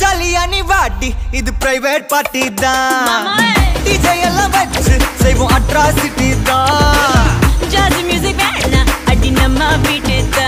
ஜாலியா நீ வாடி இது பிரைவேட் பார்ட்டி தான். டிஜே எல்லாம் வச்சு செய்வோம் அட்ராசிட்டி தான். ஜாஸ் மியூசிக் வேணா அடி நம்ம வீட்டு தான்